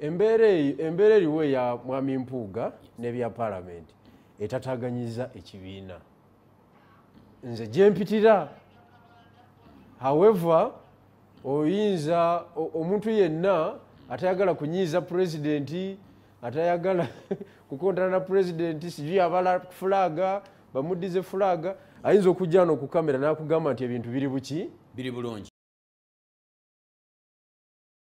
embeera eriwo eya mwami mpuuga n'ebya paalamenti etataganyiza ekibiina. Nze gyempitira however oyinza omuntu yenna atayagala kunyiiza pulezidenti atayagala kukontana na pulezidenti sijui abala fulaaga bamuddize fulaaga ayinza okujja no ku kamera n'akugamba nti ebintu biri buki? Biri bulungi.